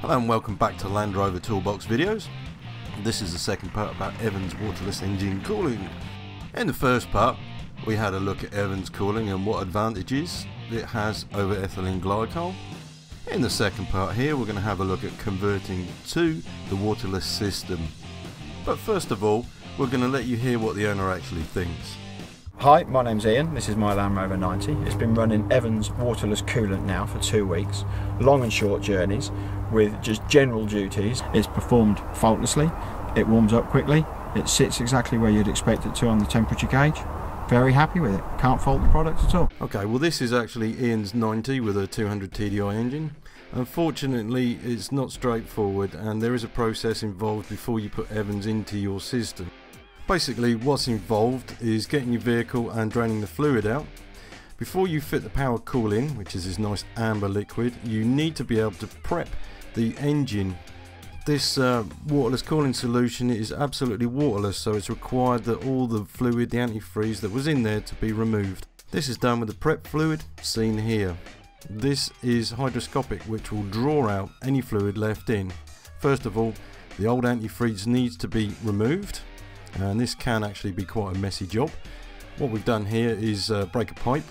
Hello and welcome back to Land Rover Toolbox videos. This is the second part about Evans waterless engine cooling. In the first part we had a look at Evans cooling and what advantages it has over ethylene glycol. In the second part here we're going to have a look at converting to the waterless system. But first of all we're going to let you hear what the owner actually thinks. Hi, my name's Ian. This is my Land Rover 90. It's been running Evans waterless coolant now for two weeks, long and short journeys with just general duties. It's performed faultlessly, it warms up quickly, it sits exactly where you'd expect it to on the temperature gauge. Very happy with it, can't fault the product at all. Okay, well this is actually Ian's 90 with a 200 TDI engine. Unfortunately, it's not straightforward and there is a process involved before you put Evans into your system. Basically what's involved is getting your vehicle and draining the fluid out. Before you fit the power cool in, which is this nice amber liquid, you need to be able to prep the engine. This uh, waterless cooling solution is absolutely waterless so it's required that all the fluid, the antifreeze that was in there to be removed. This is done with the prep fluid seen here. This is hydroscopic which will draw out any fluid left in. First of all the old antifreeze needs to be removed and this can actually be quite a messy job. What we've done here is uh, break a pipe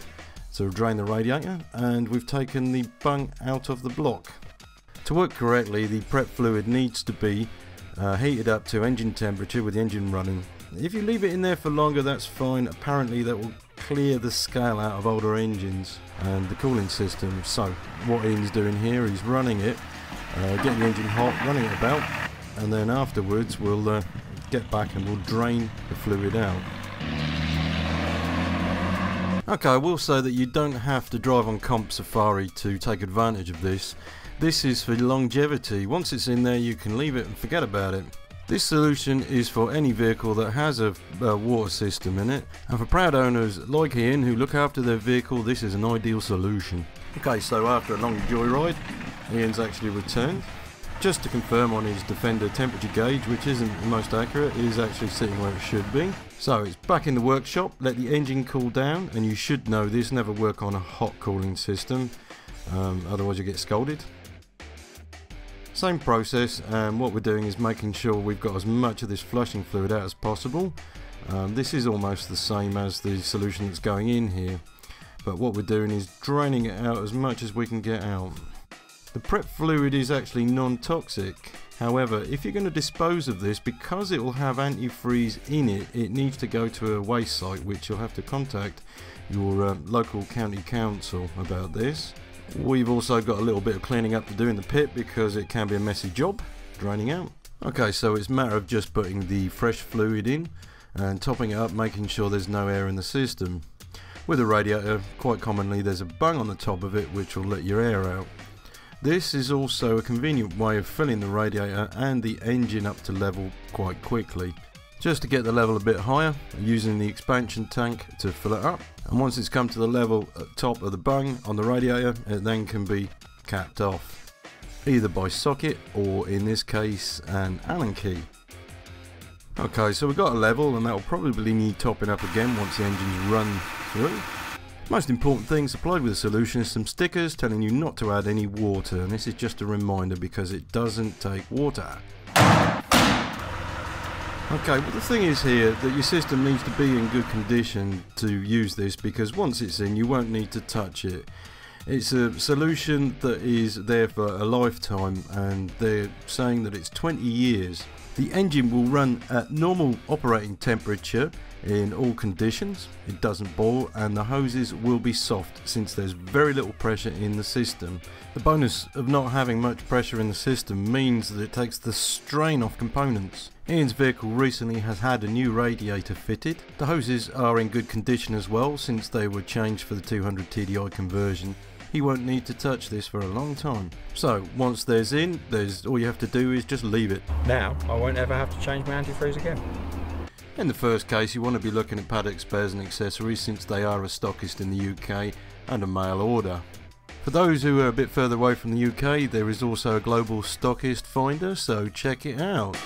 to drain the radiator and we've taken the bung out of the block. To work correctly the prep fluid needs to be uh, heated up to engine temperature with the engine running. If you leave it in there for longer that's fine, apparently that will clear the scale out of older engines and the cooling system. So what Ian's doing here is running it, uh, getting the engine hot, running it about and then afterwards we'll uh, get back and we'll drain the fluid out. Okay, I will say that you don't have to drive on Comp Safari to take advantage of this. This is for longevity. Once it's in there you can leave it and forget about it. This solution is for any vehicle that has a, a, water system in it and for proud owners like Ian who look after their vehicle this is an ideal solution. Okay so after a long joyride Ian's actually returned just to confirm on his Defender temperature gauge, which isn't the most accurate, is actually sitting where it should be. So it's back in the workshop, let the engine cool down, and you should know this, never work on a hot cooling system, um, otherwise you get scolded. Same process, and what we're doing is making sure we've got as much of this flushing fluid out as possible. Um, this is almost the same as the solution that's going in here, but what we're doing is draining it out as much as we can get out. The prep fluid is actually non-toxic. However, if you're going to dispose of this, because it will have antifreeze in it, it needs to go to a waste site, which you'll have to contact your uh, local county council about this. We've also got a little bit of cleaning up to do in the pit because it can be a messy job, draining out. Okay, so it's a matter of just putting the fresh fluid in and topping it up, making sure there's no air in the system. With a radiator, quite commonly there's a bung on the top of it which will let your air out. This is also a convenient way of filling the radiator and the engine up to level quite quickly. Just to get the level a bit higher, using the expansion tank to fill it up. And once it's come to the level at top of the bung on the radiator, it then can be capped off. Either by socket or in this case an Allen key. Okay, so we've got a level and that will probably need topping up again once the engine's run through. Most important thing supplied with the solution is some stickers telling you not to add any water and this is just a reminder because it doesn't take water. Okay, well the thing is here that your system needs to be in good condition to use this because once it's in you won't need to touch it. It's a solution that is there for a lifetime and they're saying that it's 20 years. The engine will run at normal operating temperature in all conditions. It doesn't boil and the hoses will be soft since there's very little pressure in the system. The bonus of not having much pressure in the system means that it takes the strain off components. Ian's vehicle recently has had a new radiator fitted. The hoses are in good condition as well since they were changed for the 200 TDI conversion. He won't need to touch this for a long time. So once there's in, there's all you have to do is just leave it. Now I won't ever have to change my antifreeze again. In the first case you want to be looking at paddock spares and accessories since they are a stockist in the UK and a mail order. For those who are a bit further away from the UK there is also a global stockist finder so check it out.